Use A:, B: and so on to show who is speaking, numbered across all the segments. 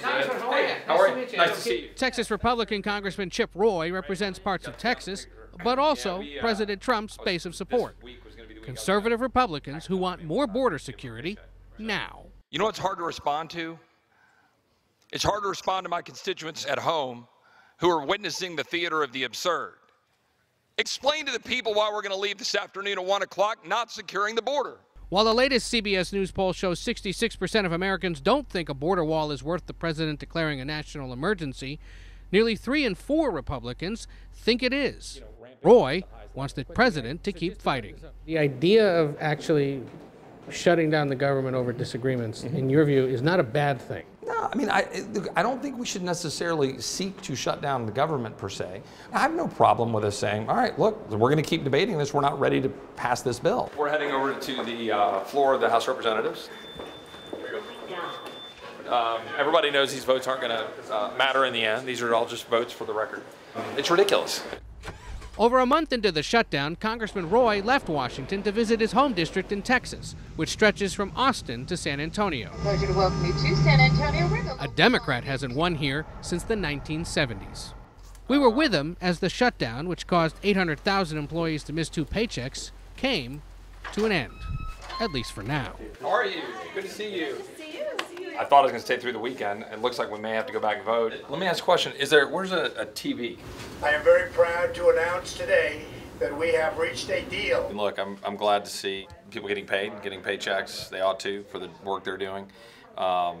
A: Congressman, how are you?
B: Hey, how are you?
A: meet
B: Nice to see you.
C: Texas Republican Congressman Chip Roy represents parts of Texas, but also
B: we, uh,
C: President Trump's base of support.
B: This week was gonna be the week I was-
C: Conservative Republicans who want more border security now.
B: You know what's hard to respond to? It's hard to respond to my constituents at home who are witnessing the theater of the absurd. Explain to the people why we're going to leave this afternoon at 1 o'clock not securing the border.
C: While the latest CBS News poll shows 66% of Americans don't think a border wall is worth the president declaring a national emergency, nearly three in four Republicans think it is. Roy wants the president to keep fighting.
A: The idea of actually shutting down the government over disagreements, in your view, is not a bad thing.
D: No, I mean, I, I don't think we should necessarily seek to shut down the government per se. I have no problem with us saying, all right, look, we're going to keep debating this. We're not ready to pass this bill.
B: We're heading over to the uh, floor of the House of Representatives. Um, everybody knows these votes aren't going to uh, matter in the end. These are all just votes for the record. It's ridiculous.
C: Over a month into the shutdown, Congressman Roy left Washington to visit his home district in Texas, which stretches from Austin to San Antonio.
E: Pleasure to welcome you to San Antonio.
C: A Democrat hasn't won here since the 1970s. We were with him as the shutdown, which caused 800,000 employees to miss two paychecks, came to an end, at least for now.
B: How are you? Good to see you. I thought I was going to stay through the weekend. It looks like we may have to go back and vote. Let me ask a question. Is there, where's a, a TV?
F: I am very proud to announce today that we have reached a deal.
B: And look, I'm, I'm glad to see people getting paid, getting paychecks. They ought to for the work they're doing. Um,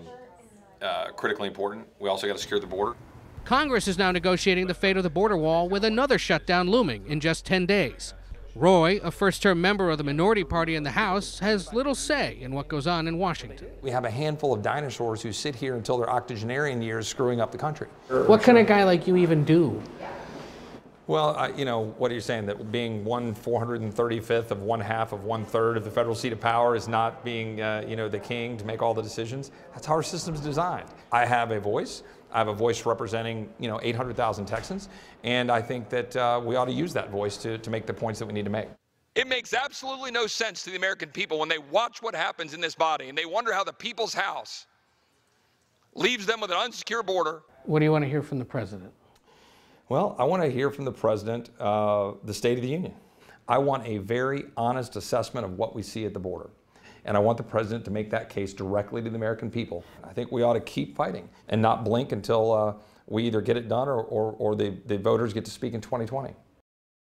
B: uh, critically important. We also got to secure the border.
C: Congress is now negotiating the fate of the border wall with another shutdown looming in just 10 days. Roy, a first term member of the minority party in the House, has little say in what goes on in Washington.
D: We have a handful of dinosaurs who sit here until their octogenarian years screwing up the country.
A: What can a guy like you even do?
D: Well, I, you know, what are you saying? That being one 435th of one half of one third of the federal seat of power is not being, uh, you know, the king to make all the decisions? That's how our system's designed. I have a voice. I have a voice representing, you know, 800,000 Texans, and I think that uh, we ought to use that voice to, to make the points that we need to make.
B: It makes absolutely no sense to the American people when they watch what happens in this body and they wonder how the people's house leaves them with an unsecure border.
A: What do you want to hear from the president?
D: Well, I want to hear from the president uh, the State of the Union. I want a very honest assessment of what we see at the border. And I want the president to make that case directly to the American people. I think we ought to keep fighting and not blink until uh, we either get it done or, or, or the, the voters get to speak in 2020.